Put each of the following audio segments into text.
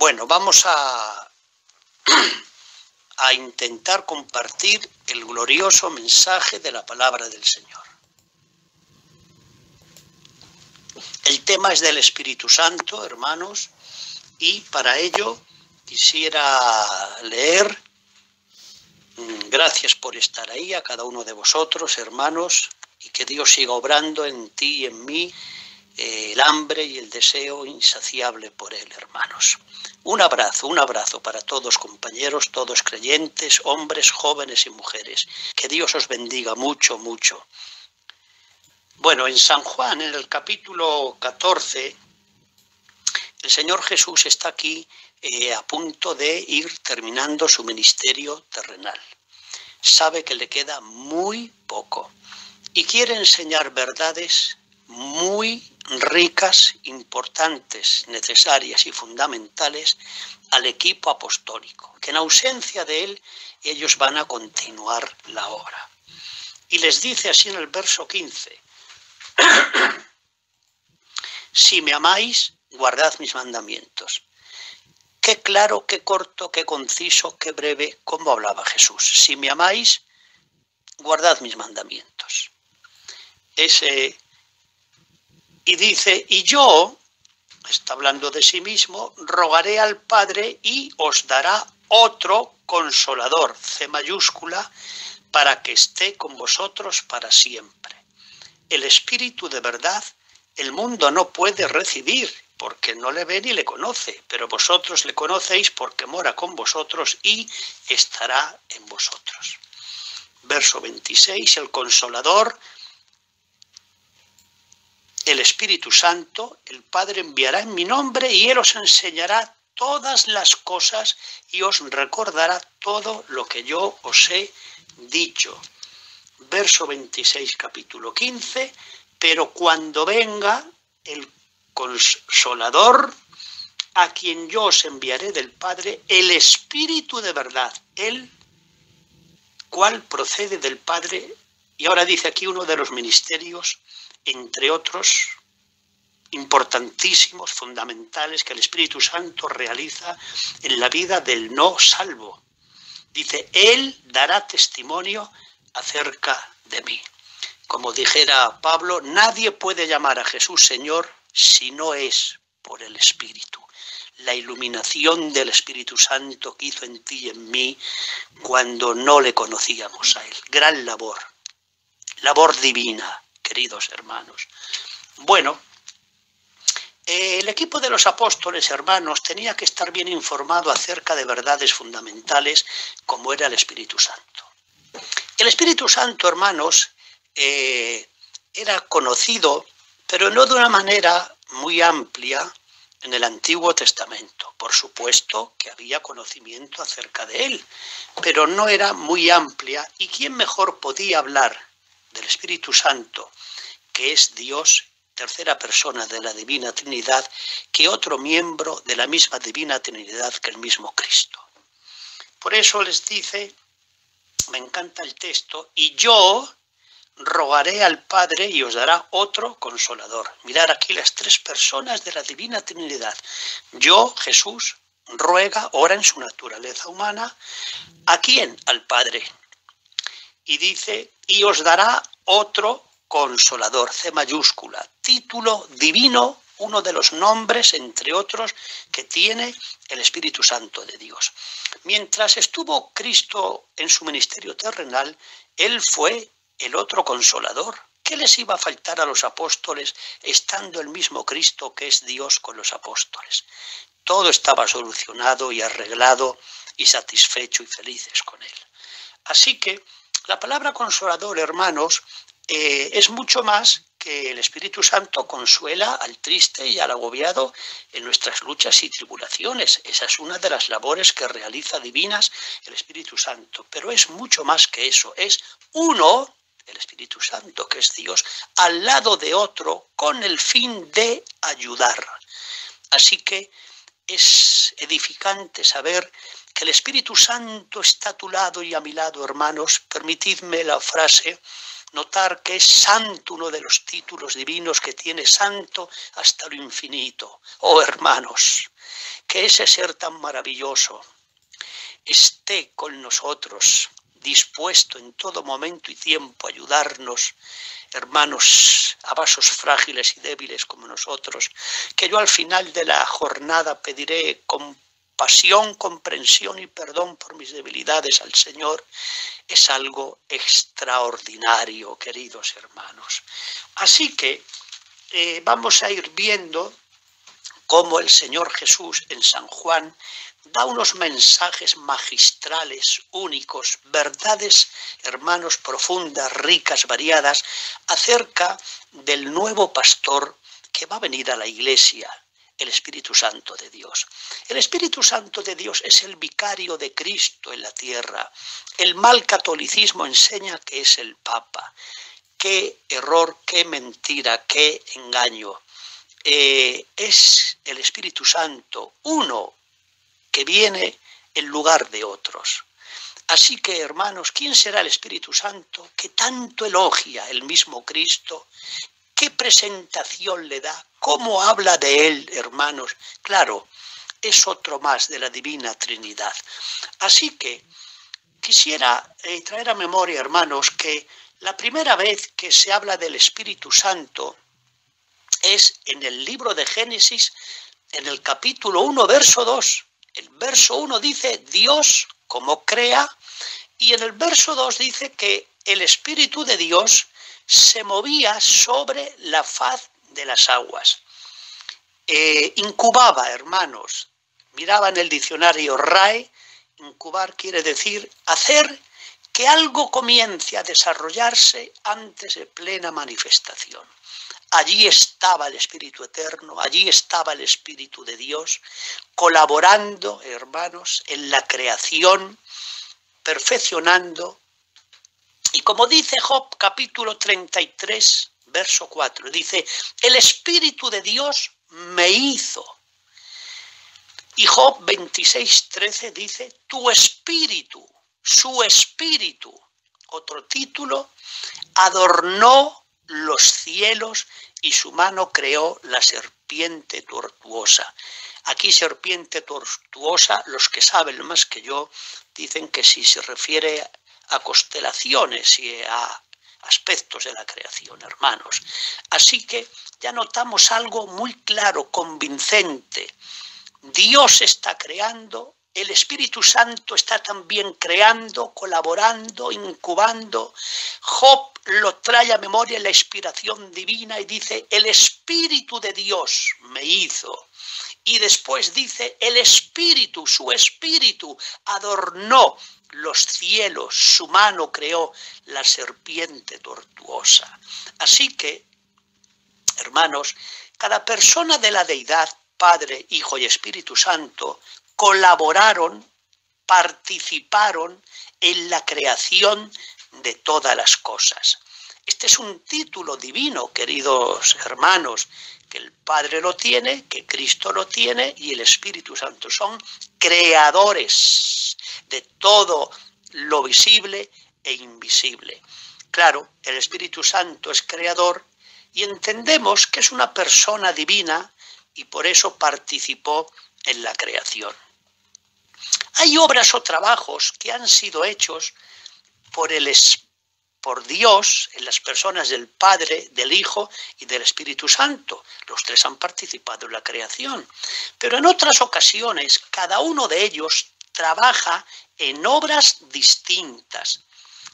Bueno, vamos a, a intentar compartir el glorioso mensaje de la palabra del Señor. El tema es del Espíritu Santo, hermanos, y para ello quisiera leer, mm, gracias por estar ahí a cada uno de vosotros, hermanos, y que Dios siga obrando en ti y en mí el hambre y el deseo insaciable por Él, hermanos. Un abrazo, un abrazo para todos compañeros, todos creyentes, hombres, jóvenes y mujeres. Que Dios os bendiga mucho, mucho. Bueno, en San Juan, en el capítulo 14, el Señor Jesús está aquí eh, a punto de ir terminando su ministerio terrenal. Sabe que le queda muy poco y quiere enseñar verdades muy ricas, importantes, necesarias y fundamentales al equipo apostólico, que en ausencia de él ellos van a continuar la obra. Y les dice así en el verso 15, si me amáis, guardad mis mandamientos. Qué claro, qué corto, qué conciso, qué breve, como hablaba Jesús. Si me amáis, guardad mis mandamientos. Ese y dice, y yo, está hablando de sí mismo, rogaré al Padre y os dará otro consolador, C mayúscula, para que esté con vosotros para siempre. El Espíritu de verdad el mundo no puede recibir porque no le ve ni le conoce, pero vosotros le conocéis porque mora con vosotros y estará en vosotros. Verso 26, el consolador el Espíritu Santo, el Padre enviará en mi nombre y Él os enseñará todas las cosas y os recordará todo lo que yo os he dicho. Verso 26, capítulo 15, pero cuando venga el consolador, a quien yo os enviaré del Padre, el Espíritu de verdad, el cual procede del Padre, y ahora dice aquí uno de los ministerios entre otros importantísimos, fundamentales que el Espíritu Santo realiza en la vida del no salvo. Dice, Él dará testimonio acerca de mí. Como dijera Pablo, nadie puede llamar a Jesús Señor si no es por el Espíritu. La iluminación del Espíritu Santo que hizo en ti y en mí cuando no le conocíamos a Él. Gran labor, labor divina, queridos hermanos. Bueno, el equipo de los apóstoles hermanos tenía que estar bien informado acerca de verdades fundamentales como era el Espíritu Santo. El Espíritu Santo, hermanos, eh, era conocido, pero no de una manera muy amplia en el Antiguo Testamento. Por supuesto que había conocimiento acerca de él, pero no era muy amplia. ¿Y quién mejor podía hablar del Espíritu Santo que es Dios, tercera persona de la Divina Trinidad, que otro miembro de la misma Divina Trinidad que el mismo Cristo. Por eso les dice, me encanta el texto, y yo rogaré al Padre y os dará otro consolador. Mirar aquí las tres personas de la Divina Trinidad. Yo, Jesús, ruega, ora en su naturaleza humana, ¿a quién? Al Padre. Y dice, y os dará otro Consolador, C mayúscula, título divino, uno de los nombres, entre otros, que tiene el Espíritu Santo de Dios. Mientras estuvo Cristo en su ministerio terrenal, Él fue el otro consolador. ¿Qué les iba a faltar a los apóstoles estando el mismo Cristo que es Dios con los apóstoles? Todo estaba solucionado y arreglado y satisfecho y felices con Él. Así que la palabra consolador, hermanos, eh, es mucho más que el Espíritu Santo consuela al triste y al agobiado en nuestras luchas y tribulaciones. Esa es una de las labores que realiza divinas el Espíritu Santo. Pero es mucho más que eso. Es uno, el Espíritu Santo, que es Dios, al lado de otro con el fin de ayudar. Así que es edificante saber que el Espíritu Santo está a tu lado y a mi lado, hermanos. Permitidme la frase notar que es santo uno de los títulos divinos que tiene santo hasta lo infinito. Oh hermanos, que ese ser tan maravilloso esté con nosotros, dispuesto en todo momento y tiempo a ayudarnos, hermanos a vasos frágiles y débiles como nosotros, que yo al final de la jornada pediré con pasión, comprensión y perdón por mis debilidades al Señor, es algo extraordinario, queridos hermanos. Así que eh, vamos a ir viendo cómo el Señor Jesús en San Juan da unos mensajes magistrales, únicos, verdades, hermanos, profundas, ricas, variadas, acerca del nuevo pastor que va a venir a la iglesia, el Espíritu Santo de Dios. El Espíritu Santo de Dios es el vicario de Cristo en la tierra. El mal catolicismo enseña que es el Papa. Qué error, qué mentira, qué engaño. Eh, es el Espíritu Santo, uno que viene en lugar de otros. Así que, hermanos, ¿quién será el Espíritu Santo que tanto elogia el mismo Cristo qué presentación le da, cómo habla de él, hermanos. Claro, es otro más de la Divina Trinidad. Así que quisiera eh, traer a memoria, hermanos, que la primera vez que se habla del Espíritu Santo es en el libro de Génesis, en el capítulo 1, verso 2. El verso 1 dice Dios como crea y en el verso 2 dice que el Espíritu de Dios se movía sobre la faz de las aguas. Eh, incubaba, hermanos. Miraba en el diccionario RAE, incubar quiere decir hacer que algo comience a desarrollarse antes de plena manifestación. Allí estaba el Espíritu Eterno, allí estaba el Espíritu de Dios, colaborando, hermanos, en la creación, perfeccionando y como dice Job capítulo 33, verso 4, dice, el Espíritu de Dios me hizo. Y Job 26, 13 dice, tu espíritu, su espíritu, otro título, adornó los cielos y su mano creó la serpiente tortuosa. Aquí serpiente tortuosa, los que saben más que yo, dicen que si se refiere a constelaciones y a aspectos de la creación, hermanos. Así que ya notamos algo muy claro, convincente. Dios está creando, el Espíritu Santo está también creando, colaborando, incubando. Job lo trae a memoria la inspiración divina y dice, el Espíritu de Dios me hizo. Y después dice, el Espíritu, su Espíritu, adornó los cielos, su mano creó la serpiente tortuosa. Así que, hermanos, cada persona de la deidad, Padre, Hijo y Espíritu Santo, colaboraron, participaron en la creación de todas las cosas. Este es un título divino, queridos hermanos, que el Padre lo tiene, que Cristo lo tiene y el Espíritu Santo son creadores de todo lo visible e invisible. Claro, el Espíritu Santo es creador y entendemos que es una persona divina y por eso participó en la creación. Hay obras o trabajos que han sido hechos por el por Dios en las personas del Padre, del Hijo y del Espíritu Santo. Los tres han participado en la creación. Pero en otras ocasiones, cada uno de ellos trabaja en obras distintas,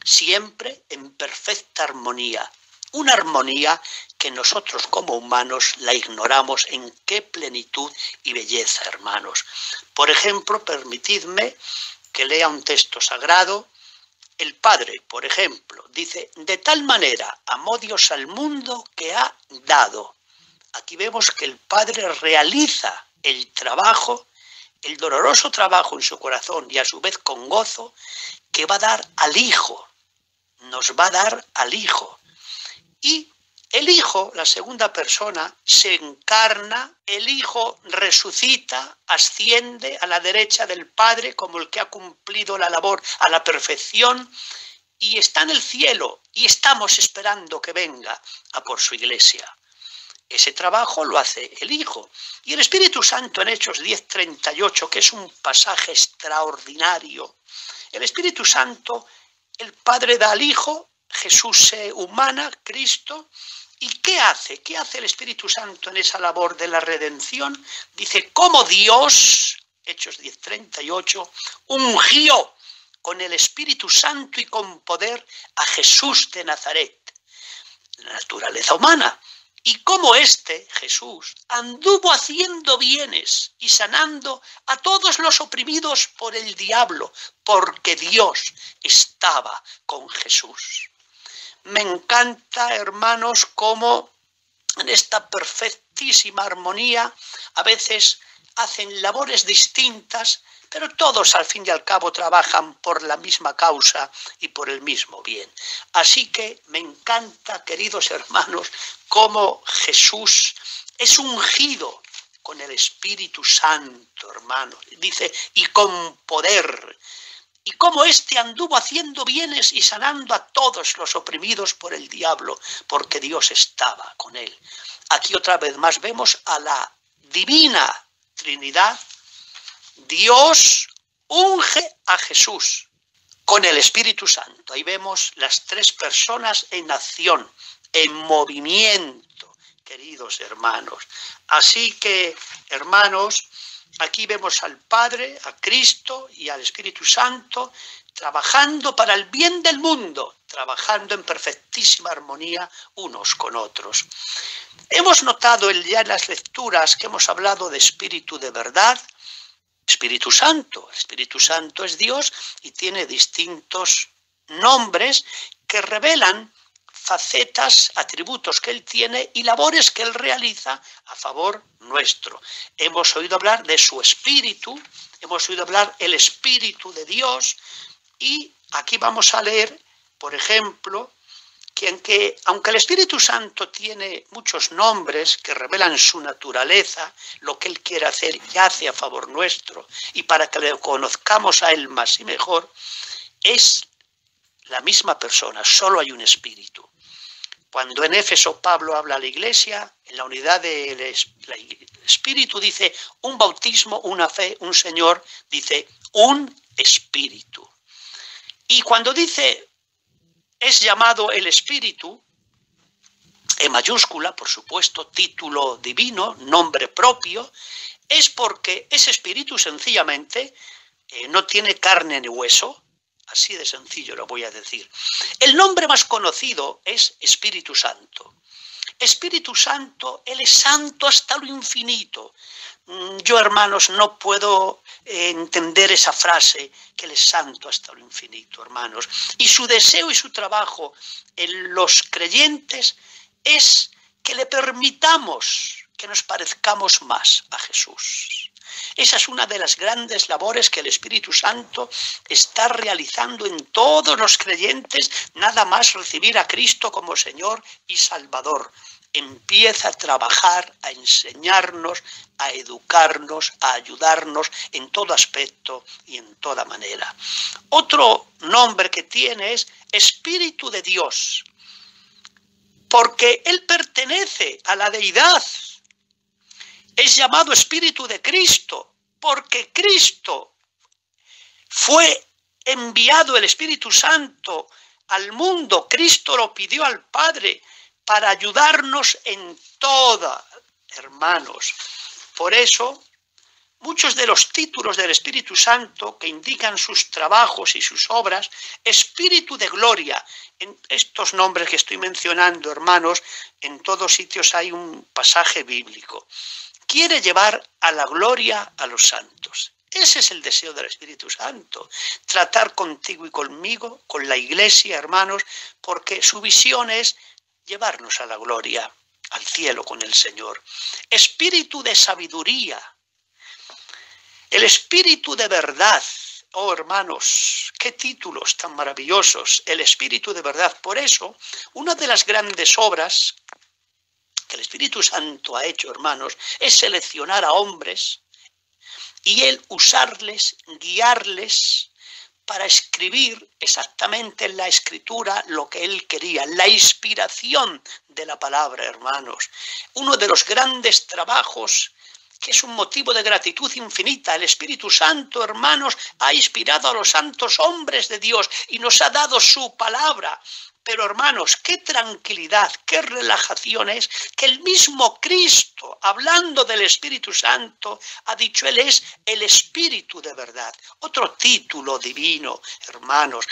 siempre en perfecta armonía. Una armonía que nosotros como humanos la ignoramos en qué plenitud y belleza, hermanos. Por ejemplo, permitidme que lea un texto sagrado el Padre, por ejemplo, dice, de tal manera amó Dios al mundo que ha dado. Aquí vemos que el Padre realiza el trabajo, el doloroso trabajo en su corazón y a su vez con gozo, que va a dar al Hijo. Nos va a dar al Hijo. Y el Hijo, la segunda persona, se encarna, el Hijo resucita, asciende a la derecha del Padre como el que ha cumplido la labor a la perfección y está en el cielo y estamos esperando que venga a por su iglesia. Ese trabajo lo hace el Hijo. Y el Espíritu Santo en Hechos 10:38, que es un pasaje extraordinario, el Espíritu Santo, el Padre da al Hijo, Jesús se humana, Cristo, ¿Y qué hace? ¿Qué hace el Espíritu Santo en esa labor de la redención? Dice, como Dios, Hechos 10:38, ungió con el Espíritu Santo y con poder a Jesús de Nazaret, la naturaleza humana. Y como éste, Jesús, anduvo haciendo bienes y sanando a todos los oprimidos por el diablo, porque Dios estaba con Jesús. Me encanta, hermanos, cómo en esta perfectísima armonía a veces hacen labores distintas, pero todos al fin y al cabo trabajan por la misma causa y por el mismo bien. Así que me encanta, queridos hermanos, cómo Jesús es ungido con el Espíritu Santo, hermanos. Dice, y con poder y cómo éste anduvo haciendo bienes y sanando a todos los oprimidos por el diablo, porque Dios estaba con él. Aquí otra vez más vemos a la divina Trinidad. Dios unge a Jesús con el Espíritu Santo. Ahí vemos las tres personas en acción, en movimiento, queridos hermanos. Así que, hermanos, Aquí vemos al Padre, a Cristo y al Espíritu Santo trabajando para el bien del mundo, trabajando en perfectísima armonía unos con otros. Hemos notado ya en las lecturas que hemos hablado de Espíritu de verdad, Espíritu Santo. Espíritu Santo es Dios y tiene distintos nombres que revelan facetas, atributos que Él tiene y labores que Él realiza a favor nuestro. Hemos oído hablar de su espíritu, hemos oído hablar el espíritu de Dios y aquí vamos a leer, por ejemplo, que aunque, aunque el Espíritu Santo tiene muchos nombres que revelan su naturaleza, lo que Él quiere hacer y hace a favor nuestro, y para que le conozcamos a Él más y mejor, es la misma persona, solo hay un espíritu. Cuando en Éfeso Pablo habla a la iglesia, en la unidad del Espíritu dice un bautismo, una fe, un Señor, dice un Espíritu. Y cuando dice es llamado el Espíritu, en mayúscula, por supuesto, título divino, nombre propio, es porque ese Espíritu sencillamente eh, no tiene carne ni hueso, Así de sencillo lo voy a decir. El nombre más conocido es Espíritu Santo. Espíritu Santo, Él es santo hasta lo infinito. Mm, yo, hermanos, no puedo eh, entender esa frase, que Él es santo hasta lo infinito, hermanos. Y su deseo y su trabajo en los creyentes es que le permitamos que nos parezcamos más a Jesús. Esa es una de las grandes labores que el Espíritu Santo está realizando en todos los creyentes, nada más recibir a Cristo como Señor y Salvador. Empieza a trabajar, a enseñarnos, a educarnos, a ayudarnos en todo aspecto y en toda manera. Otro nombre que tiene es Espíritu de Dios, porque Él pertenece a la deidad es llamado Espíritu de Cristo, porque Cristo fue enviado el Espíritu Santo al mundo, Cristo lo pidió al Padre para ayudarnos en toda, hermanos. Por eso, muchos de los títulos del Espíritu Santo que indican sus trabajos y sus obras, Espíritu de Gloria, en estos nombres que estoy mencionando, hermanos, en todos sitios hay un pasaje bíblico quiere llevar a la gloria a los santos. Ese es el deseo del Espíritu Santo, tratar contigo y conmigo, con la iglesia, hermanos, porque su visión es llevarnos a la gloria, al cielo con el Señor. Espíritu de sabiduría, el espíritu de verdad. Oh hermanos, qué títulos tan maravillosos, el espíritu de verdad. Por eso, una de las grandes obras que el Espíritu Santo ha hecho, hermanos, es seleccionar a hombres y él usarles, guiarles para escribir exactamente en la escritura lo que él quería, la inspiración de la palabra, hermanos. Uno de los grandes trabajos que es un motivo de gratitud infinita. El Espíritu Santo, hermanos, ha inspirado a los santos hombres de Dios y nos ha dado su palabra. Pero hermanos, qué tranquilidad, qué relajación es que el mismo Cristo, hablando del Espíritu Santo, ha dicho, Él es el Espíritu de verdad. Otro título divino, hermanos.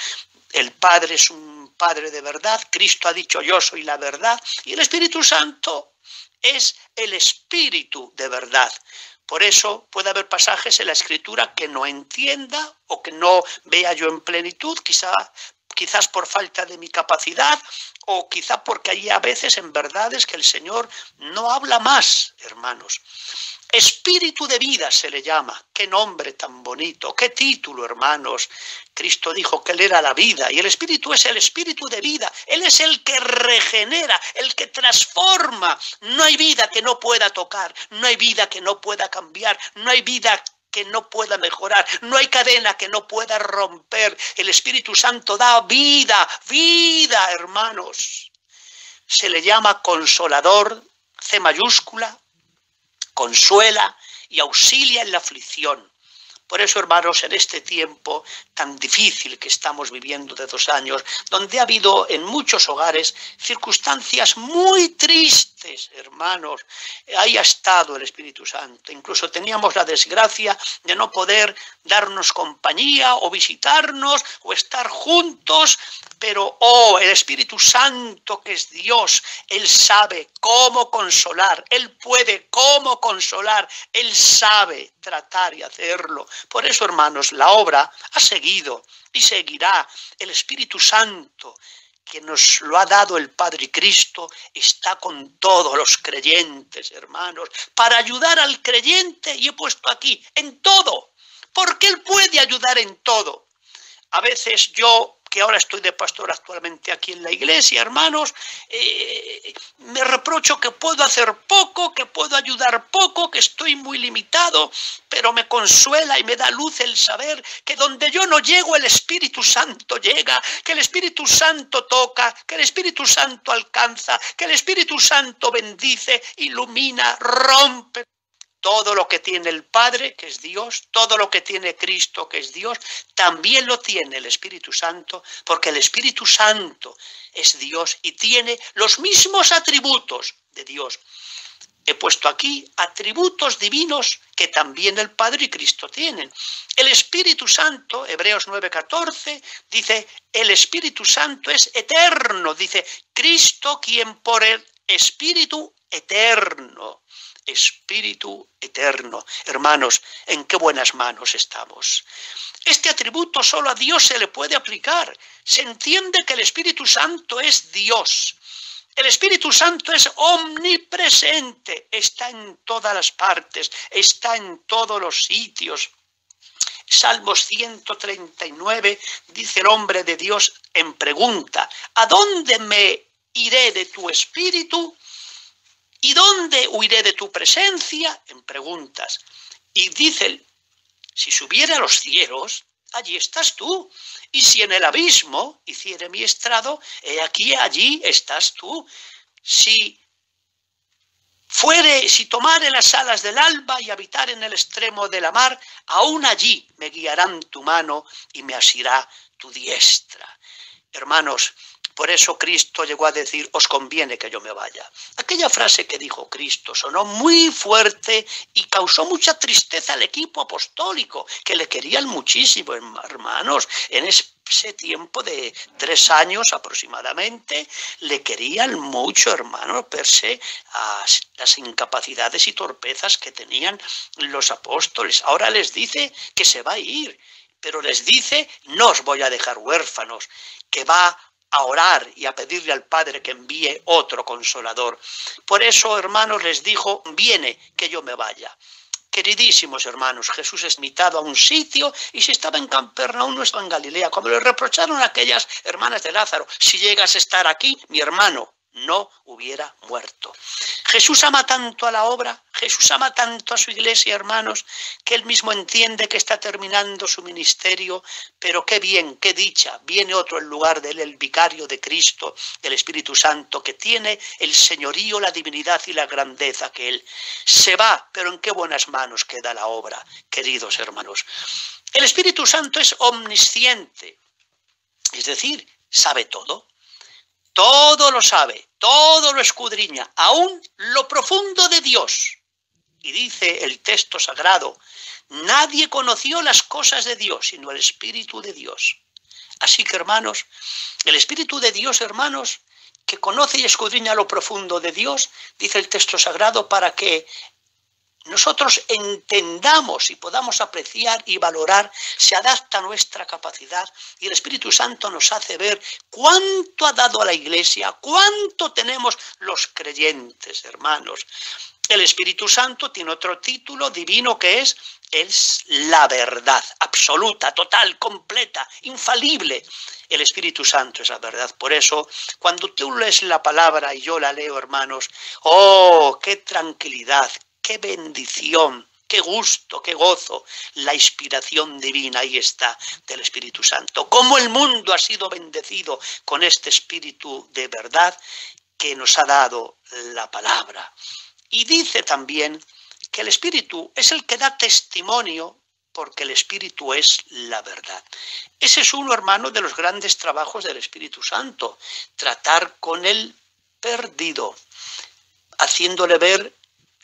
El Padre es un Padre de verdad, Cristo ha dicho, yo soy la verdad, y el Espíritu Santo es el Espíritu de verdad. Por eso puede haber pasajes en la escritura que no entienda o que no vea yo en plenitud, quizá quizás por falta de mi capacidad o quizá porque hay a veces en verdades que el Señor no habla más, hermanos. Espíritu de vida se le llama. Qué nombre tan bonito, qué título, hermanos. Cristo dijo que Él era la vida y el Espíritu es el Espíritu de vida. Él es el que regenera, el que transforma. No hay vida que no pueda tocar, no hay vida que no pueda cambiar, no hay vida que no pueda mejorar, no hay cadena que no pueda romper. El Espíritu Santo da vida, vida, hermanos. Se le llama consolador, C mayúscula, consuela y auxilia en la aflicción. Por eso, hermanos, en este tiempo tan difícil que estamos viviendo de dos años, donde ha habido en muchos hogares circunstancias muy tristes, hermanos, ahí ha estado el Espíritu Santo. Incluso teníamos la desgracia de no poder darnos compañía o visitarnos o estar juntos, pero, oh, el Espíritu Santo que es Dios, Él sabe cómo consolar, Él puede cómo consolar, Él sabe tratar y hacerlo. Por eso, hermanos, la obra ha seguido y seguirá. El Espíritu Santo que nos lo ha dado el Padre Cristo está con todos los creyentes, hermanos, para ayudar al creyente, y he puesto aquí, en todo, porque Él puede ayudar en todo. A veces yo que ahora estoy de pastor actualmente aquí en la iglesia, hermanos, eh, me reprocho que puedo hacer poco, que puedo ayudar poco, que estoy muy limitado, pero me consuela y me da luz el saber que donde yo no llego, el Espíritu Santo llega, que el Espíritu Santo toca, que el Espíritu Santo alcanza, que el Espíritu Santo bendice, ilumina, rompe todo lo que tiene el Padre, que es Dios, todo lo que tiene Cristo, que es Dios, también lo tiene el Espíritu Santo, porque el Espíritu Santo es Dios y tiene los mismos atributos de Dios. He puesto aquí atributos divinos que también el Padre y Cristo tienen. El Espíritu Santo, Hebreos 9:14, dice, el Espíritu Santo es eterno, dice, Cristo quien por el Espíritu eterno Espíritu eterno. Hermanos, ¿en qué buenas manos estamos? Este atributo solo a Dios se le puede aplicar. Se entiende que el Espíritu Santo es Dios. El Espíritu Santo es omnipresente, está en todas las partes, está en todos los sitios. Salmos 139 dice el hombre de Dios en pregunta, ¿a dónde me iré de tu espíritu? ¿Y dónde huiré de tu presencia? En preguntas. Y dice, si subiera a los cielos, allí estás tú. Y si en el abismo hiciere mi estrado, he aquí, allí estás tú. Si fuere, si tomare las alas del alba y habitar en el extremo de la mar, aún allí me guiarán tu mano y me asirá tu diestra. Hermanos, por eso Cristo llegó a decir, os conviene que yo me vaya. Aquella frase que dijo Cristo sonó muy fuerte y causó mucha tristeza al equipo apostólico, que le querían muchísimo, hermanos. En ese tiempo de tres años aproximadamente, le querían mucho, hermanos, perse a las incapacidades y torpezas que tenían los apóstoles. Ahora les dice que se va a ir, pero les dice, no os voy a dejar huérfanos, que va a orar y a pedirle al Padre que envíe otro consolador. Por eso, hermanos, les dijo, viene que yo me vaya. Queridísimos hermanos, Jesús es mitado a un sitio y si estaba en Campernaum no estaba en Galilea. Cuando le reprocharon a aquellas hermanas de Lázaro, si llegas a estar aquí, mi hermano no hubiera muerto. Jesús ama tanto a la obra, Jesús ama tanto a su iglesia, hermanos, que él mismo entiende que está terminando su ministerio, pero qué bien, qué dicha, viene otro en lugar de él, el vicario de Cristo, el Espíritu Santo, que tiene el señorío, la divinidad y la grandeza que él se va, pero en qué buenas manos queda la obra, queridos hermanos. El Espíritu Santo es omnisciente, es decir, sabe todo todo lo sabe, todo lo escudriña, aún lo profundo de Dios. Y dice el texto sagrado, nadie conoció las cosas de Dios, sino el Espíritu de Dios. Así que, hermanos, el Espíritu de Dios, hermanos, que conoce y escudriña lo profundo de Dios, dice el texto sagrado, para que nosotros entendamos y podamos apreciar y valorar, se adapta a nuestra capacidad y el Espíritu Santo nos hace ver cuánto ha dado a la Iglesia, cuánto tenemos los creyentes, hermanos. El Espíritu Santo tiene otro título divino que es es la verdad absoluta, total, completa, infalible. El Espíritu Santo es la verdad. Por eso, cuando tú lees la palabra y yo la leo, hermanos, oh, qué tranquilidad, qué bendición, qué gusto, qué gozo, la inspiración divina, ahí está, del Espíritu Santo. Cómo el mundo ha sido bendecido con este Espíritu de verdad que nos ha dado la palabra. Y dice también que el Espíritu es el que da testimonio porque el Espíritu es la verdad. Ese es uno, hermano, de los grandes trabajos del Espíritu Santo, tratar con el perdido, haciéndole ver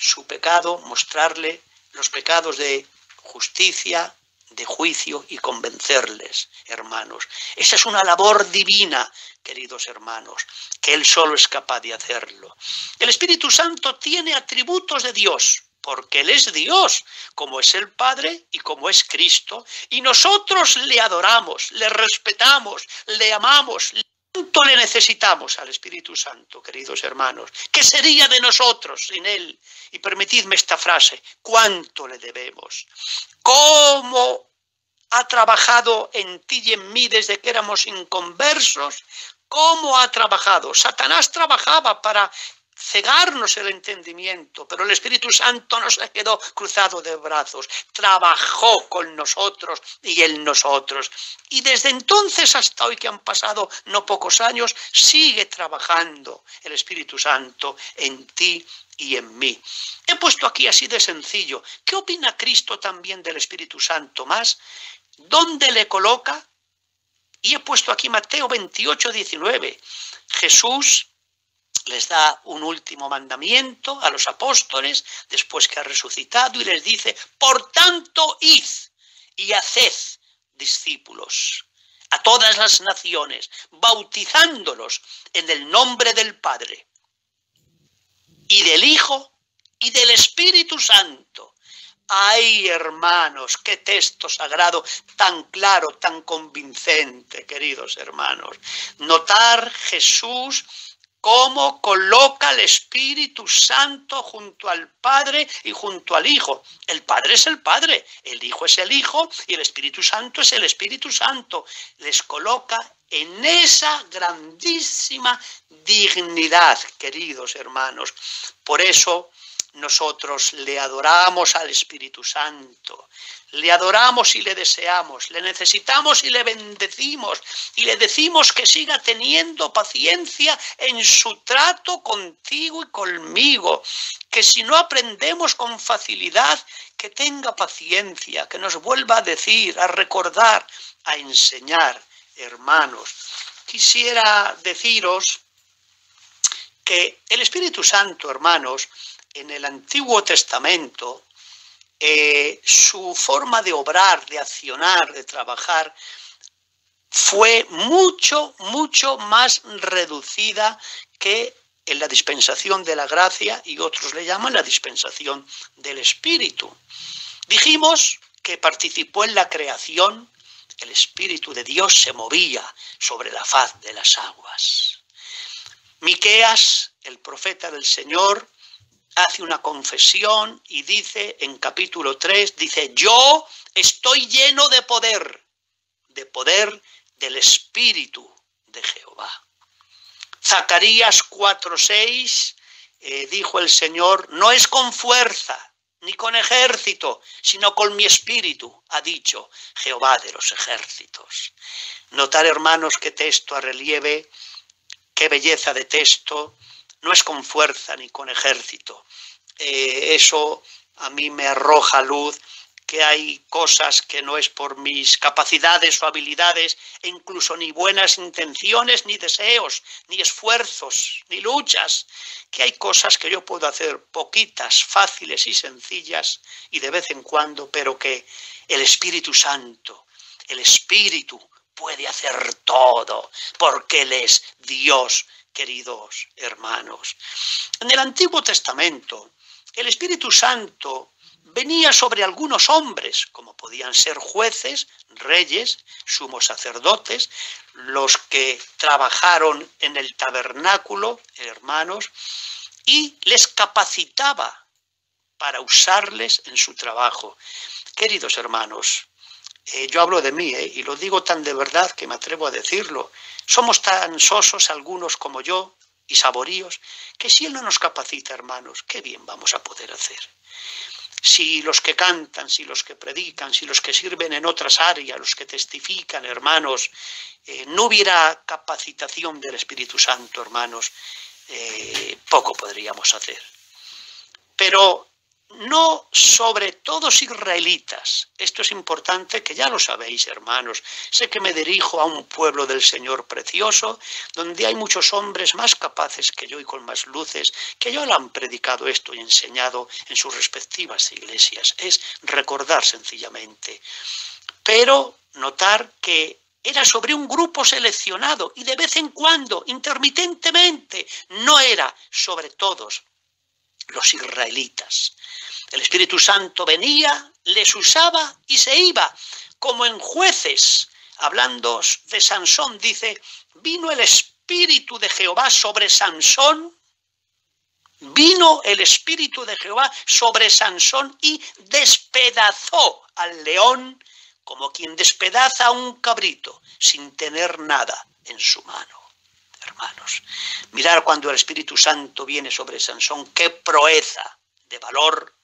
su pecado, mostrarle los pecados de justicia, de juicio y convencerles, hermanos. Esa es una labor divina, queridos hermanos, que Él solo es capaz de hacerlo. El Espíritu Santo tiene atributos de Dios, porque Él es Dios, como es el Padre y como es Cristo, y nosotros le adoramos, le respetamos, le amamos, ¿Cuánto le necesitamos al Espíritu Santo, queridos hermanos? ¿Qué sería de nosotros sin Él? Y permitidme esta frase, ¿cuánto le debemos? ¿Cómo ha trabajado en ti y en mí desde que éramos inconversos? ¿Cómo ha trabajado? Satanás trabajaba para cegarnos el entendimiento, pero el Espíritu Santo no se quedó cruzado de brazos, trabajó con nosotros y en nosotros. Y desde entonces hasta hoy que han pasado no pocos años, sigue trabajando el Espíritu Santo en ti y en mí. He puesto aquí así de sencillo, ¿qué opina Cristo también del Espíritu Santo más? ¿Dónde le coloca? Y he puesto aquí Mateo 28, 19. Jesús les da un último mandamiento a los apóstoles después que ha resucitado y les dice, por tanto, id y haced discípulos a todas las naciones, bautizándolos en el nombre del Padre y del Hijo y del Espíritu Santo. Ay, hermanos, qué texto sagrado tan claro, tan convincente, queridos hermanos. Notar Jesús cómo coloca el Espíritu Santo junto al Padre y junto al Hijo. El Padre es el Padre, el Hijo es el Hijo y el Espíritu Santo es el Espíritu Santo. Les coloca en esa grandísima dignidad, queridos hermanos. Por eso nosotros le adoramos al Espíritu Santo, le adoramos y le deseamos, le necesitamos y le bendecimos y le decimos que siga teniendo paciencia en su trato contigo y conmigo, que si no aprendemos con facilidad, que tenga paciencia, que nos vuelva a decir, a recordar, a enseñar, hermanos. Quisiera deciros que el Espíritu Santo, hermanos, en el Antiguo Testamento, eh, su forma de obrar, de accionar, de trabajar, fue mucho, mucho más reducida que en la dispensación de la gracia y otros le llaman la dispensación del Espíritu. Dijimos que participó en la creación, el Espíritu de Dios se movía sobre la faz de las aguas. Miqueas, el profeta del Señor, hace una confesión y dice en capítulo 3, dice, yo estoy lleno de poder, de poder del Espíritu de Jehová. Zacarías 4:6 eh, dijo el Señor, no es con fuerza ni con ejército, sino con mi espíritu, ha dicho Jehová de los ejércitos. Notar, hermanos, qué texto a relieve, qué belleza de texto, no es con fuerza ni con ejército. Eh, eso a mí me arroja luz que hay cosas que no es por mis capacidades o habilidades, e incluso ni buenas intenciones, ni deseos, ni esfuerzos, ni luchas, que hay cosas que yo puedo hacer poquitas, fáciles y sencillas, y de vez en cuando, pero que el Espíritu Santo, el Espíritu puede hacer todo, porque Él es Dios, queridos hermanos. En el Antiguo Testamento, el Espíritu Santo venía sobre algunos hombres, como podían ser jueces, reyes, sumos sacerdotes, los que trabajaron en el tabernáculo, hermanos, y les capacitaba para usarles en su trabajo. Queridos hermanos, eh, yo hablo de mí eh, y lo digo tan de verdad que me atrevo a decirlo. Somos tan sosos algunos como yo y saboríos que si Él no nos capacita, hermanos, qué bien vamos a poder hacer si los que cantan, si los que predican, si los que sirven en otras áreas, los que testifican, hermanos, eh, no hubiera capacitación del Espíritu Santo, hermanos, eh, poco podríamos hacer. Pero no sobre todos israelitas. Esto es importante que ya lo sabéis, hermanos. Sé que me dirijo a un pueblo del Señor precioso, donde hay muchos hombres más capaces que yo y con más luces, que yo lo han predicado esto y enseñado en sus respectivas iglesias. Es recordar sencillamente. Pero notar que era sobre un grupo seleccionado y de vez en cuando, intermitentemente, no era sobre todos los israelitas. El Espíritu Santo venía, les usaba y se iba, como en jueces. Hablando de Sansón, dice, vino el Espíritu de Jehová sobre Sansón, vino el Espíritu de Jehová sobre Sansón y despedazó al león como quien despedaza a un cabrito sin tener nada en su mano hermanos. Mirar cuando el Espíritu Santo viene sobre Sansón, qué proeza de valor,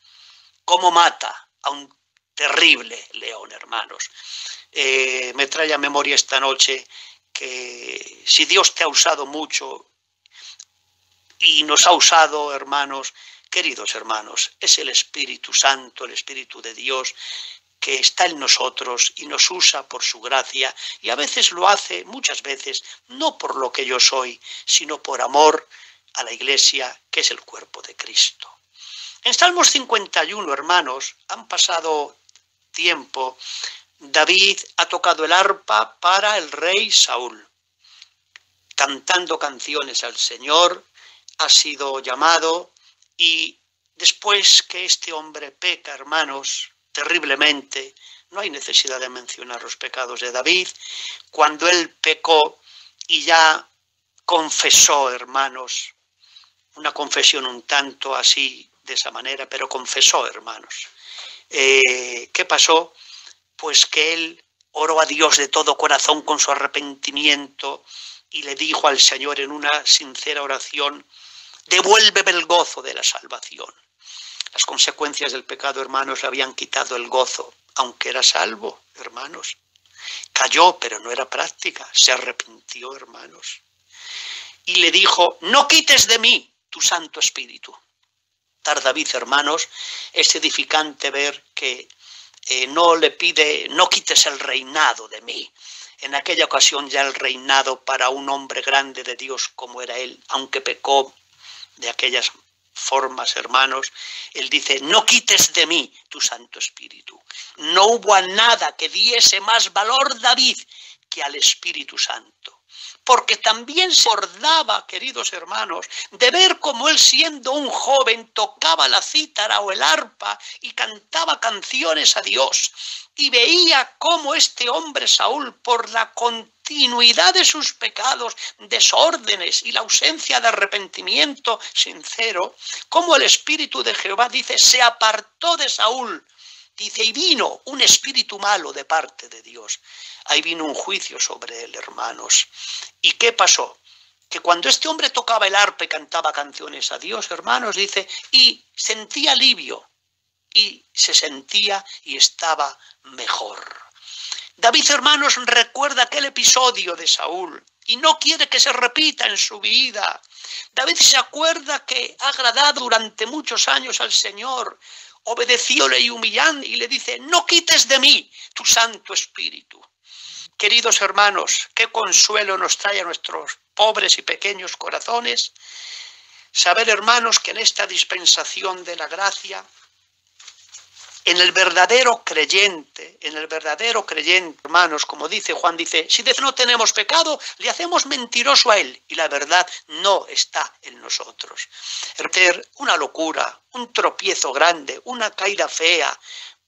cómo mata a un terrible león, hermanos. Eh, me trae a memoria esta noche que si Dios te ha usado mucho y nos ha usado, hermanos, queridos hermanos, es el Espíritu Santo, el Espíritu de Dios, que está en nosotros y nos usa por su gracia y a veces lo hace, muchas veces, no por lo que yo soy, sino por amor a la iglesia que es el cuerpo de Cristo. En Salmos 51, hermanos, han pasado tiempo, David ha tocado el arpa para el rey Saúl, cantando canciones al Señor, ha sido llamado y después que este hombre peca, hermanos, terriblemente. No hay necesidad de mencionar los pecados de David. Cuando él pecó y ya confesó, hermanos, una confesión un tanto así, de esa manera, pero confesó, hermanos. Eh, ¿Qué pasó? Pues que él oró a Dios de todo corazón con su arrepentimiento y le dijo al Señor en una sincera oración, devuélveme el gozo de la salvación. Las consecuencias del pecado, hermanos, le habían quitado el gozo, aunque era salvo, hermanos. Cayó, pero no era práctica. Se arrepintió, hermanos. Y le dijo, no quites de mí tu Santo Espíritu. Dar David, hermanos, es edificante ver que eh, no le pide, no quites el reinado de mí. En aquella ocasión ya el reinado para un hombre grande de Dios como era él, aunque pecó de aquellas formas, hermanos, él dice, no quites de mí tu Santo Espíritu. No hubo nada que diese más valor David que al Espíritu Santo porque también se acordaba, queridos hermanos, de ver cómo él siendo un joven tocaba la cítara o el arpa y cantaba canciones a Dios, y veía cómo este hombre Saúl, por la continuidad de sus pecados, desórdenes y la ausencia de arrepentimiento sincero, cómo el Espíritu de Jehová dice, se apartó de Saúl, dice, y vino un espíritu malo de parte de Dios ahí vino un juicio sobre él, hermanos. ¿Y qué pasó? que cuando este hombre tocaba el arpa y cantaba canciones a Dios, hermanos, dice, y sentía alivio, y se sentía y estaba mejor. David, hermanos, recuerda aquel episodio de Saúl y no quiere que se repita en su vida. David se acuerda que ha agradado durante muchos años al Señor, obedecióle y humillando y le dice, no quites de mí tu Santo Espíritu. Queridos hermanos, qué consuelo nos trae a nuestros pobres y pequeños corazones saber, hermanos, que en esta dispensación de la gracia en el verdadero creyente, en el verdadero creyente, hermanos, como dice Juan, dice, si no tenemos pecado, le hacemos mentiroso a él y la verdad no está en nosotros. Una locura, un tropiezo grande, una caída fea,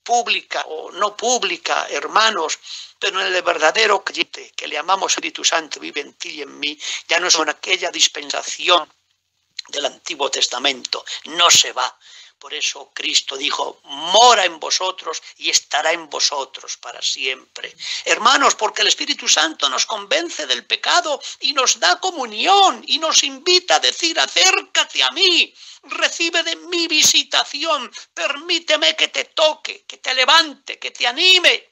pública o no pública, hermanos, pero en el verdadero creyente que le amamos Espíritu Santo, vive en ti y en mí, ya no es con aquella dispensación del Antiguo Testamento, no se va, por eso Cristo dijo, mora en vosotros y estará en vosotros para siempre. Hermanos, porque el Espíritu Santo nos convence del pecado y nos da comunión y nos invita a decir, acércate a mí, recibe de mi visitación, permíteme que te toque, que te levante, que te anime.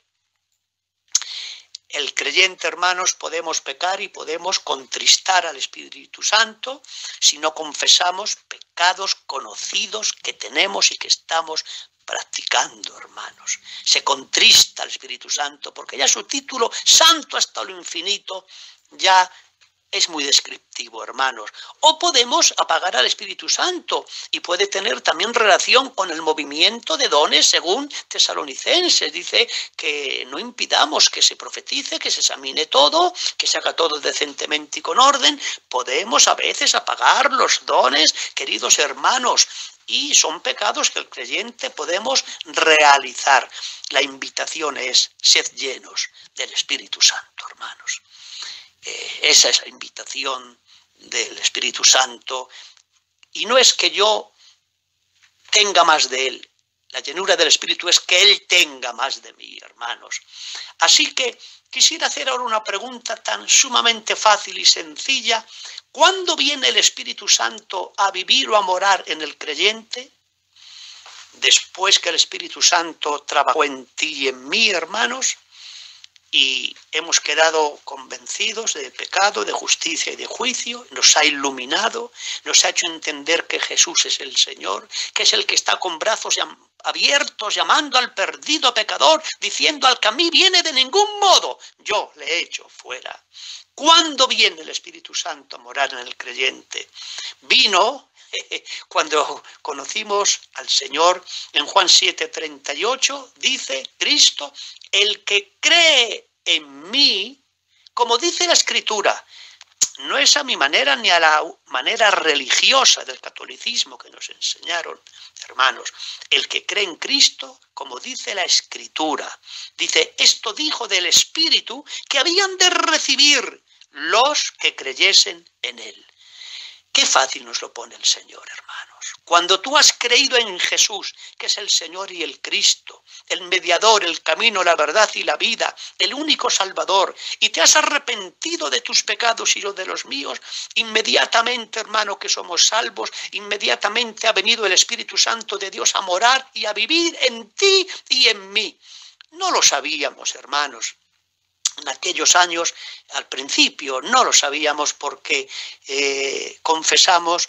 El creyente, hermanos, podemos pecar y podemos contristar al Espíritu Santo si no confesamos pecados conocidos que tenemos y que estamos practicando, hermanos. Se contrista al Espíritu Santo porque ya su título, Santo hasta lo infinito, ya es muy descriptivo, hermanos. O podemos apagar al Espíritu Santo y puede tener también relación con el movimiento de dones según tesalonicenses. Dice que no impidamos que se profetice, que se examine todo, que se haga todo decentemente y con orden. Podemos a veces apagar los dones, queridos hermanos, y son pecados que el creyente podemos realizar. La invitación es, sed llenos del Espíritu Santo, hermanos. Esa es la invitación del Espíritu Santo. Y no es que yo tenga más de Él. La llenura del Espíritu es que Él tenga más de mí, hermanos. Así que quisiera hacer ahora una pregunta tan sumamente fácil y sencilla. ¿Cuándo viene el Espíritu Santo a vivir o a morar en el creyente? Después que el Espíritu Santo trabajó en ti y en mí, hermanos y hemos quedado convencidos de pecado, de justicia y de juicio, nos ha iluminado, nos ha hecho entender que Jesús es el Señor, que es el que está con brazos abiertos llamando al perdido pecador, diciendo al que a mí viene de ningún modo, yo le he hecho fuera. ¿Cuándo viene el Espíritu Santo a morar en el creyente? Vino cuando conocimos al Señor en Juan 7:38, dice Cristo, el que cree en mí, como dice la escritura, no es a mi manera ni a la manera religiosa del catolicismo que nos enseñaron, hermanos. El que cree en Cristo, como dice la escritura, dice, esto dijo del Espíritu que habían de recibir los que creyesen en Él. Qué fácil nos lo pone el Señor, hermanos. Cuando tú has creído en Jesús, que es el Señor y el Cristo, el mediador, el camino, la verdad y la vida, el único Salvador, y te has arrepentido de tus pecados y yo de los míos, inmediatamente, hermano, que somos salvos, inmediatamente ha venido el Espíritu Santo de Dios a morar y a vivir en ti y en mí. No lo sabíamos, hermanos en aquellos años, al principio, no lo sabíamos porque eh, confesamos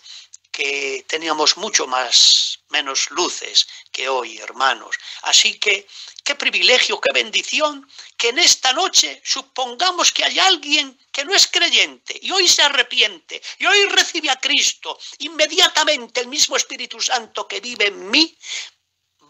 que teníamos mucho más menos luces que hoy, hermanos. Así que qué privilegio, qué bendición que en esta noche supongamos que hay alguien que no es creyente y hoy se arrepiente y hoy recibe a Cristo. Inmediatamente el mismo Espíritu Santo que vive en mí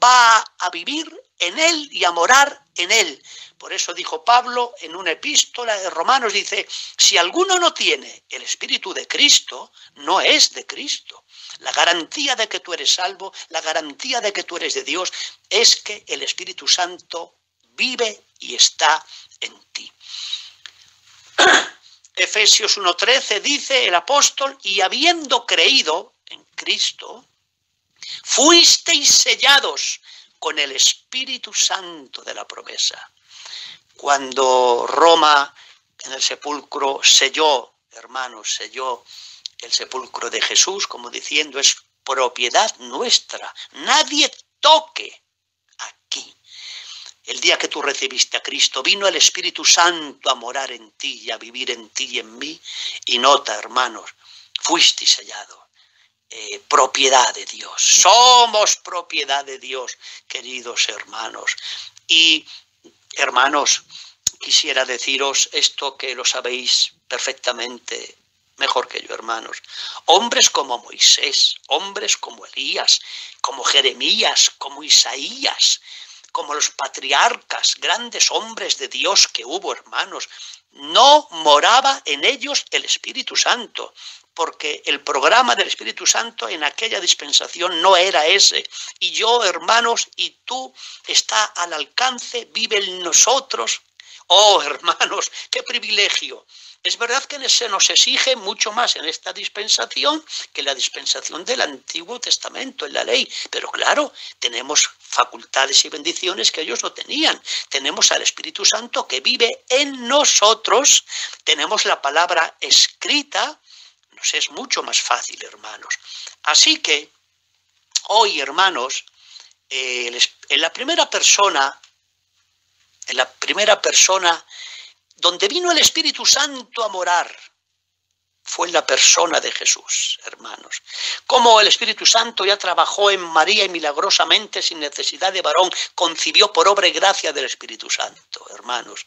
va a vivir en él y a morar en él. Por eso dijo Pablo en una epístola de Romanos, dice, si alguno no tiene el Espíritu de Cristo, no es de Cristo. La garantía de que tú eres salvo, la garantía de que tú eres de Dios, es que el Espíritu Santo vive y está en ti. Efesios 1.13 dice el apóstol, y habiendo creído en Cristo, fuisteis sellados con el Espíritu Santo de la promesa. Cuando Roma en el sepulcro selló, hermanos, selló el sepulcro de Jesús, como diciendo, es propiedad nuestra. Nadie toque aquí. El día que tú recibiste a Cristo, vino el Espíritu Santo a morar en ti y a vivir en ti y en mí. Y nota, hermanos, fuiste sellado. Eh, propiedad de Dios. Somos propiedad de Dios, queridos hermanos. Y, hermanos, quisiera deciros esto que lo sabéis perfectamente mejor que yo, hermanos. Hombres como Moisés, hombres como Elías, como Jeremías, como Isaías, como los patriarcas, grandes hombres de Dios que hubo, hermanos, no moraba en ellos el Espíritu Santo, porque el programa del Espíritu Santo en aquella dispensación no era ese. Y yo, hermanos, y tú, está al alcance, vive en nosotros. Oh, hermanos, qué privilegio es verdad que se nos exige mucho más en esta dispensación que la dispensación del Antiguo Testamento, en la ley, pero claro, tenemos facultades y bendiciones que ellos no tenían. Tenemos al Espíritu Santo que vive en nosotros, tenemos la palabra escrita, es mucho más fácil, hermanos. Así que hoy, hermanos, eh, en la primera persona, en la primera persona donde vino el Espíritu Santo a morar, fue en la persona de Jesús, hermanos. Como el Espíritu Santo ya trabajó en María y milagrosamente, sin necesidad de varón, concibió por obra y gracia del Espíritu Santo, hermanos.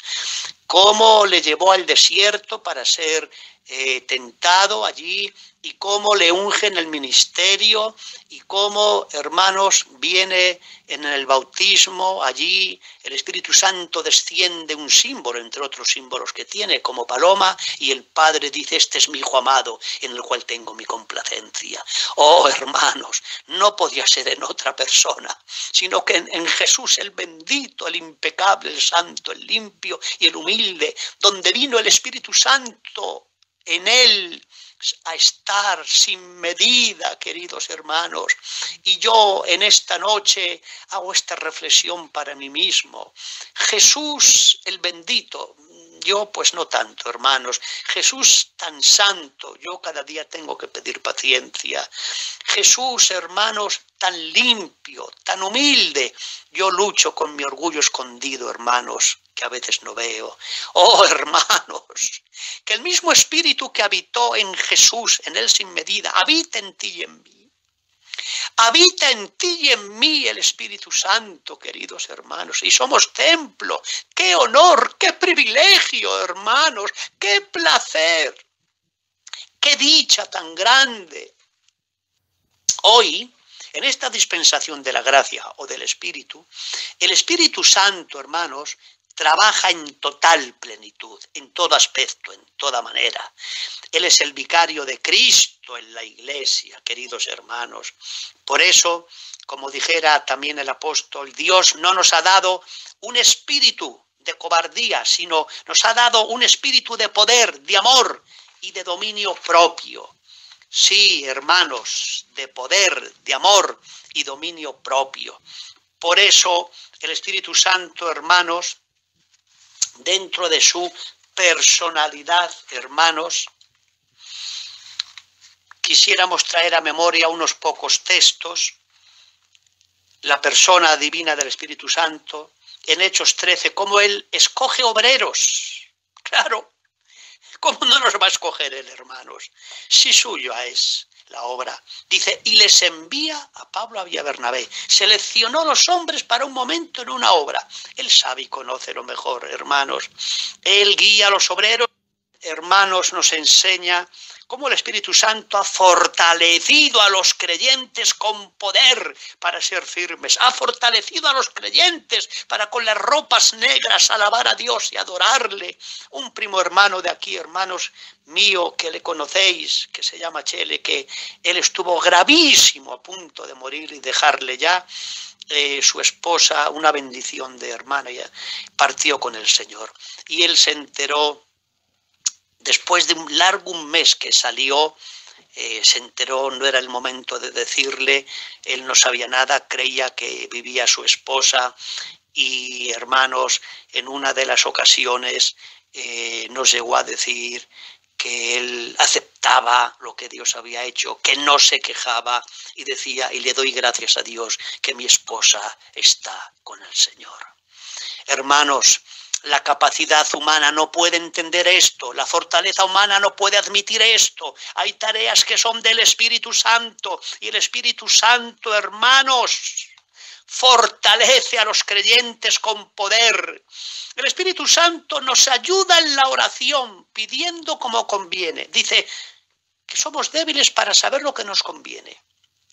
Cómo le llevó al desierto para ser eh, tentado allí y cómo le ungen el ministerio y cómo, hermanos, viene en el bautismo, allí el Espíritu Santo desciende un símbolo, entre otros símbolos que tiene, como paloma, y el Padre dice, este es mi Hijo amado, en el cual tengo mi complacencia. Oh, hermanos, no podía ser en otra persona, sino que en, en Jesús el bendito, el impecable, el santo, el limpio y el humilde, donde vino el Espíritu Santo en Él a estar sin medida, queridos hermanos. Y yo en esta noche hago esta reflexión para mí mismo. Jesús el bendito, yo pues no tanto, hermanos. Jesús tan santo, yo cada día tengo que pedir paciencia. Jesús, hermanos, tan limpio, tan humilde. Yo lucho con mi orgullo escondido, hermanos que a veces no veo. Oh, hermanos, que el mismo espíritu que habitó en Jesús, en él sin medida, habita en ti y en mí. Habita en ti y en mí el Espíritu Santo, queridos hermanos, y somos templo. ¡Qué honor, qué privilegio, hermanos! ¡Qué placer! ¡Qué dicha tan grande! Hoy, en esta dispensación de la gracia o del Espíritu, el Espíritu Santo, hermanos, trabaja en total plenitud, en todo aspecto, en toda manera. Él es el vicario de Cristo en la iglesia, queridos hermanos. Por eso, como dijera también el apóstol, Dios no nos ha dado un espíritu de cobardía, sino nos ha dado un espíritu de poder, de amor y de dominio propio. Sí, hermanos, de poder, de amor y dominio propio. Por eso el Espíritu Santo, hermanos, dentro de su personalidad, hermanos, quisiéramos traer a memoria unos pocos textos, la persona divina del Espíritu Santo, en Hechos 13, cómo Él escoge obreros. Claro, ¿cómo no nos va a escoger Él, hermanos? Si suyo es la obra. Dice, y les envía a Pablo a Bernabé. Seleccionó los hombres para un momento en una obra. Él sabe y conoce lo mejor, hermanos. Él guía a los obreros. Hermanos, nos enseña cómo el Espíritu Santo ha fortalecido a los creyentes con poder para ser firmes, ha fortalecido a los creyentes para con las ropas negras alabar a Dios y adorarle. Un primo hermano de aquí, hermanos mío, que le conocéis, que se llama Chele, que él estuvo gravísimo a punto de morir y dejarle ya. Eh, su esposa, una bendición de hermana, partió con el Señor. Y él se enteró después de un largo mes que salió, eh, se enteró, no era el momento de decirle, él no sabía nada, creía que vivía su esposa y hermanos, en una de las ocasiones eh, nos llegó a decir que él aceptaba lo que Dios había hecho, que no se quejaba y decía, y le doy gracias a Dios que mi esposa está con el Señor. Hermanos, la capacidad humana no puede entender esto, la fortaleza humana no puede admitir esto. Hay tareas que son del Espíritu Santo y el Espíritu Santo, hermanos, fortalece a los creyentes con poder. El Espíritu Santo nos ayuda en la oración pidiendo como conviene. Dice que somos débiles para saber lo que nos conviene.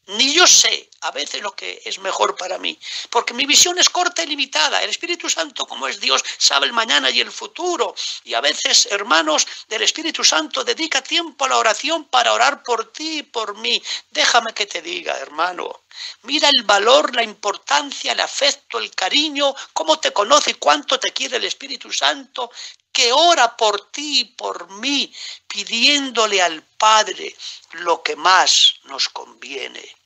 Ni yo sé a veces lo que es mejor para mí, porque mi visión es corta y limitada. El Espíritu Santo, como es Dios, sabe el mañana y el futuro. Y a veces, hermanos del Espíritu Santo, dedica tiempo a la oración para orar por ti y por mí. Déjame que te diga, hermano, mira el valor, la importancia, el afecto, el cariño, cómo te conoce y cuánto te quiere el Espíritu Santo, que ora por ti y por mí, pidiéndole al Padre lo que más nos conviene.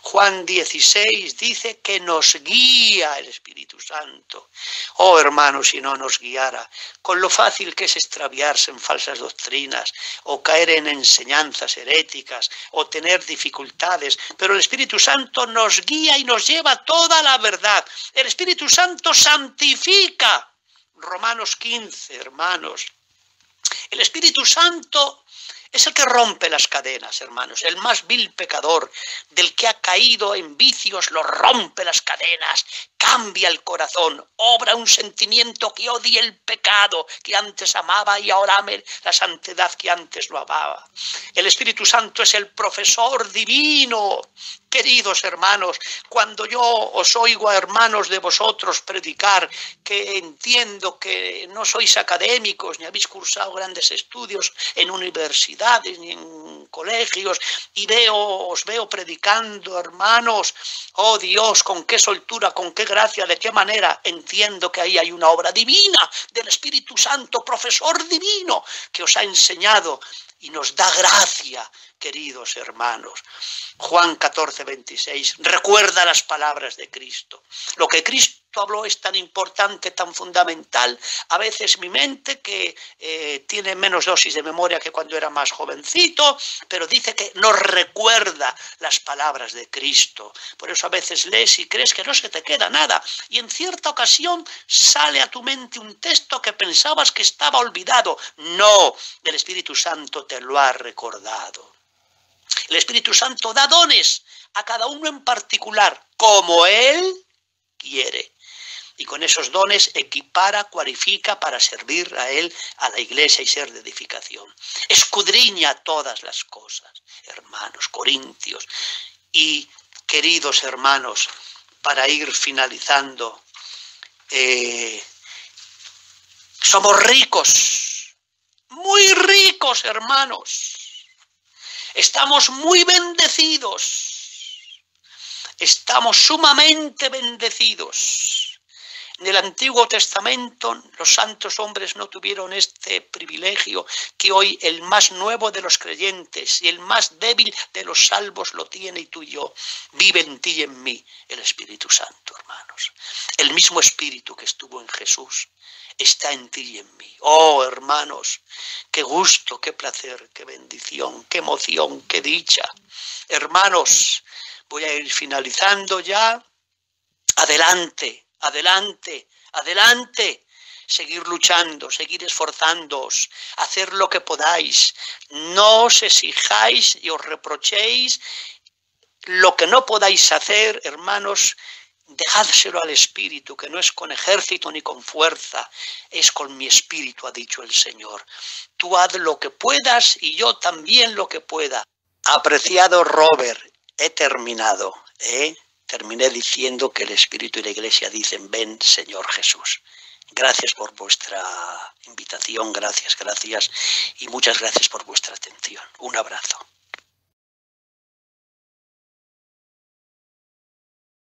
Juan 16 dice que nos guía el Espíritu Santo. Oh hermanos, si no nos guiara, con lo fácil que es extraviarse en falsas doctrinas o caer en enseñanzas heréticas o tener dificultades, pero el Espíritu Santo nos guía y nos lleva toda la verdad. El Espíritu Santo santifica. Romanos 15, hermanos. El Espíritu Santo es el que rompe las cadenas, hermanos. El más vil pecador, del que ha caído en vicios, lo rompe las cadenas, cambia el corazón, obra un sentimiento que odie el pecado que antes amaba y ahora ame la santidad que antes no amaba. El Espíritu Santo es el profesor divino. Queridos hermanos, cuando yo os oigo a hermanos de vosotros predicar, que entiendo que no sois académicos ni habéis cursado grandes estudios en ni en colegios, y veo, os veo predicando, hermanos, oh Dios, con qué soltura, con qué gracia, de qué manera entiendo que ahí hay una obra divina del Espíritu Santo, profesor divino, que os ha enseñado y nos da gracia, queridos hermanos. Juan 14, 26, recuerda las palabras de Cristo. Lo que Cristo habló es tan importante, tan fundamental. A veces mi mente, que eh, tiene menos dosis de memoria que cuando era más jovencito, pero dice que nos recuerda las palabras de Cristo. Por eso a veces lees y crees que no se te queda nada. Y en cierta ocasión sale a tu mente un texto que pensabas que estaba olvidado. No, el Espíritu Santo te lo ha recordado. El Espíritu Santo da dones a cada uno en particular, como Él quiere. Y con esos dones equipara, cualifica para servir a Él, a la iglesia y ser de edificación. Escudriña todas las cosas, hermanos, corintios. Y queridos hermanos, para ir finalizando, eh, somos ricos, muy ricos, hermanos Estamos muy bendecidos. Estamos sumamente bendecidos. En el Antiguo Testamento los santos hombres no tuvieron este privilegio que hoy el más nuevo de los creyentes y el más débil de los salvos lo tiene y tú yo. Vive en ti y en mí el Espíritu Santo, hermanos. El mismo Espíritu que estuvo en Jesús está en ti y en mí. Oh, hermanos, qué gusto, qué placer, qué bendición, qué emoción, qué dicha. Hermanos, voy a ir finalizando ya. Adelante, adelante, adelante. Seguir luchando, seguir esforzándoos, hacer lo que podáis. No os exijáis y os reprochéis lo que no podáis hacer, hermanos, dejádselo al Espíritu, que no es con ejército ni con fuerza, es con mi Espíritu, ha dicho el Señor. Tú haz lo que puedas y yo también lo que pueda. Apreciado Robert, he terminado. ¿eh? Terminé diciendo que el Espíritu y la Iglesia dicen, ven Señor Jesús. Gracias por vuestra invitación, gracias, gracias y muchas gracias por vuestra atención. Un abrazo.